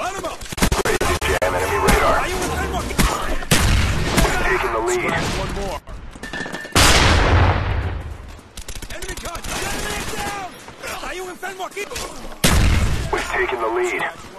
¡Ánimo! Ready to jam enemy radar. ¡Hay un enfermo aquí! Taking the lead. One more. Enemy contact! Enemy down! ¡Hay un enfermo aquí! We've taken the lead.